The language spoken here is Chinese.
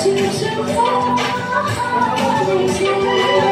幸声我活好。